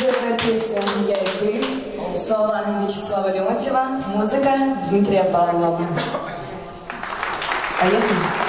Дуэтная песня «Я и вы», слова Вячеслава Леонтьева, музыка Дмитрия Павлова. Поехали.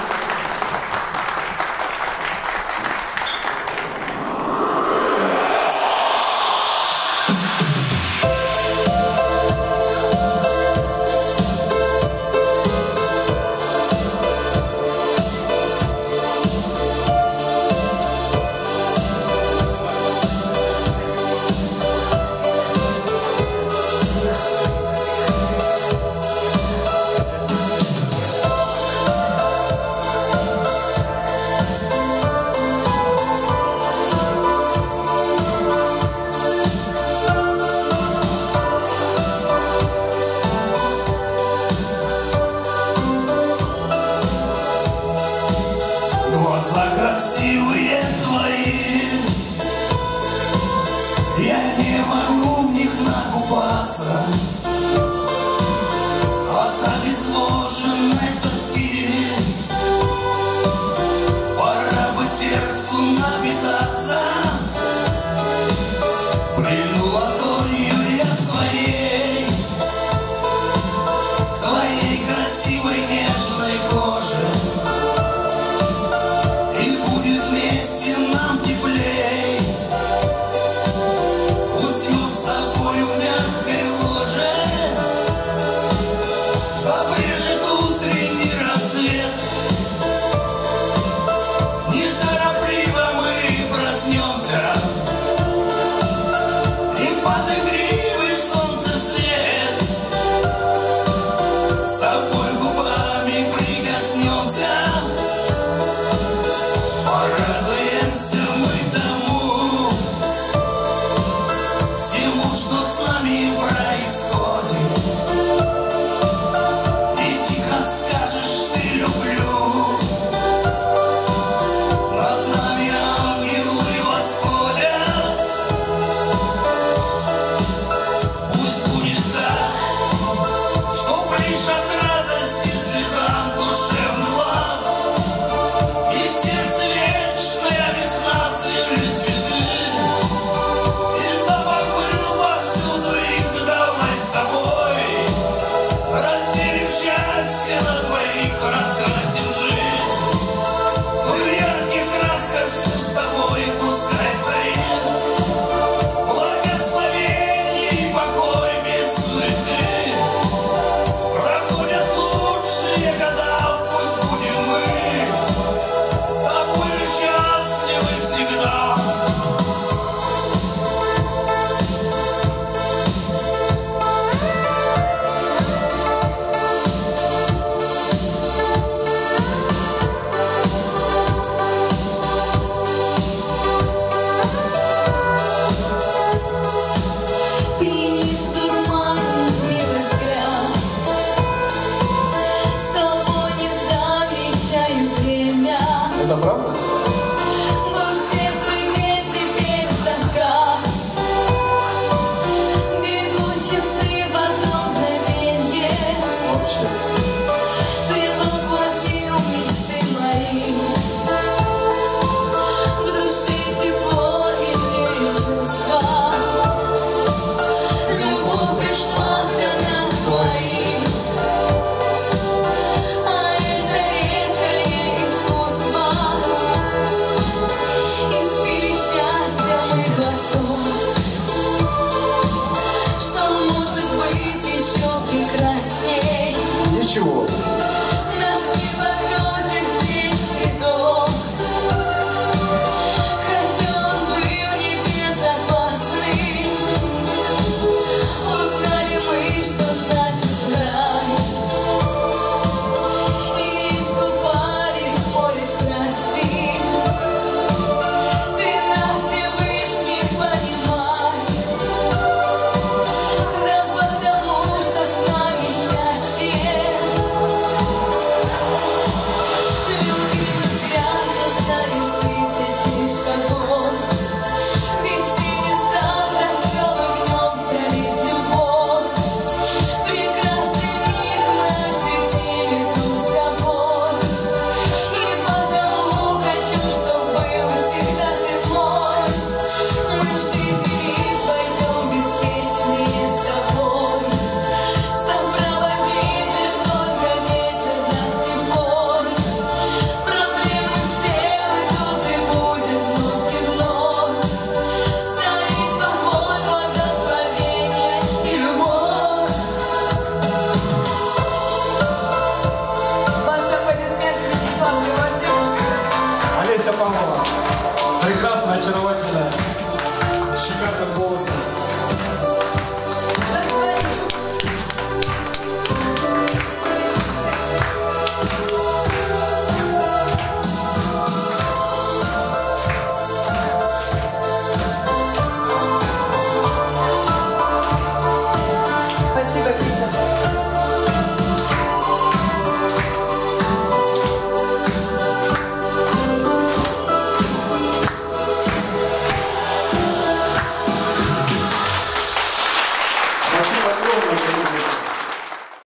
Это правда? Show.